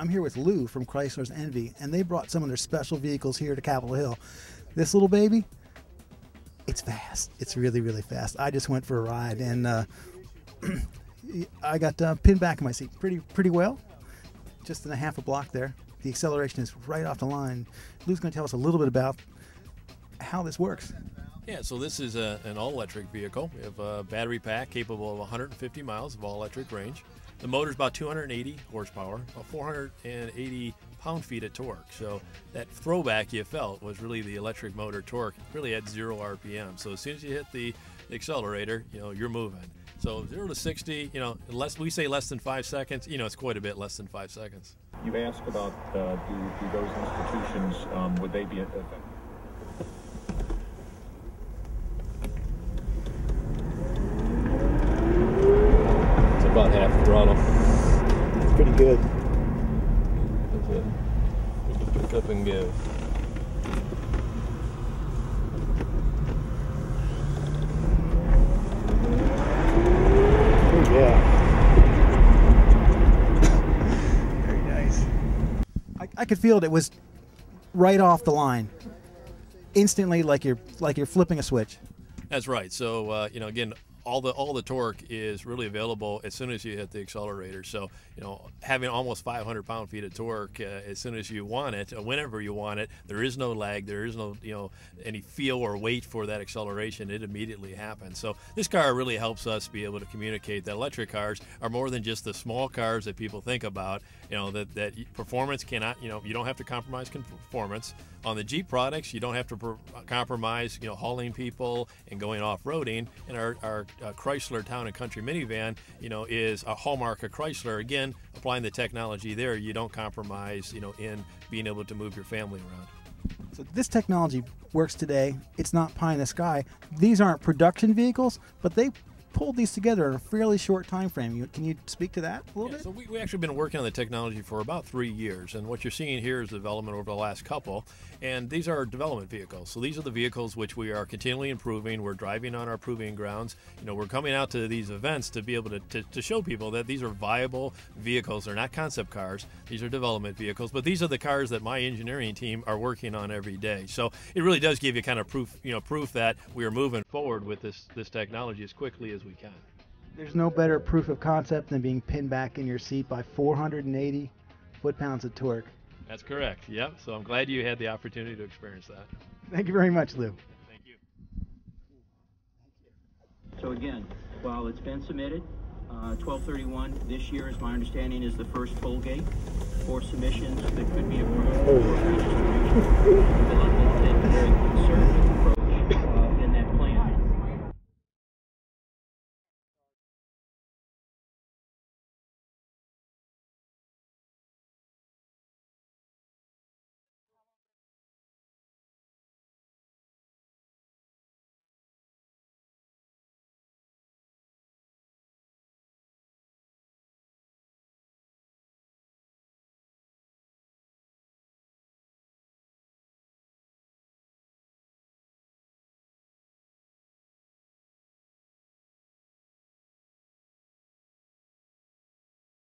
I'm here with Lou from Chrysler's ENVI, and they brought some of their special vehicles here to Capitol Hill. This little baby, it's fast. It's really, really fast. I just went for a ride, and uh, I got uh, pinned back in my seat pretty, pretty well. Just in a half a block there. The acceleration is right off the line. Lou's going to tell us a little bit about how this works. Yeah, so this is a, an all-electric vehicle. We have a battery pack capable of 150 miles of all-electric range. The motor's about 280 horsepower, about 480 pound-feet of torque. So that throwback you felt was really the electric motor torque, really at zero RPM. So as soon as you hit the, accelerator, you know, you're moving. So zero to 60, you know, less we say less than five seconds. You know, it's quite a bit less than five seconds. You asked about uh, do, do those institutions um, would they be? It's about half the throttle. It's pretty good. That's it. We can pick up and give. Oh, yeah. Very nice. I, I could feel it. It was right off the line, instantly, like you're like you're flipping a switch. That's right. So uh, you know, again, all the all the torque is really available as soon as you hit the accelerator. So you know, having almost 500 pound feet of torque uh, as soon as you want it, uh, whenever you want it, there is no lag, there is no you know any feel or wait for that acceleration. It immediately happens. So this car really helps us be able to communicate that electric cars are more than just the small cars that people think about. You know that that performance cannot you know you don't have to compromise performance on the Jeep products. You don't have to compromise you know hauling people and going off roading. And our, our uh, Chrysler Town and Country minivan, you know, is a hallmark of Chrysler. Again, applying the technology there, you don't compromise, you know, in being able to move your family around. So this technology works today. It's not pie in the sky. These aren't production vehicles, but they pulled these together in a fairly short time frame. You, can you speak to that a little Yeah, bit? so we, we actually been working on the technology for about three years, and what you're seeing here is development over the last couple. And these are development vehicles. So these are the vehicles which we are continually improving. We're driving on our proving grounds. You know, we're coming out to these events to be able to, to, to show people that these are viable vehicles. They're not concept cars. These are development vehicles. But these are the cars that my engineering team are working on every day. So it really does give you kind of proof, you know, proof that we are moving forward with this this technology as quickly as we can. There's no better proof of concept than being pinned back in your seat by 480 foot-pounds of torque. That's correct. Yep. So I'm glad you had the opportunity to experience that. Thank you very much, Lou. Thank you. So again, while it's been submitted, uh, 1231 this year, is my understanding, is the first toll gate for submissions that could be approved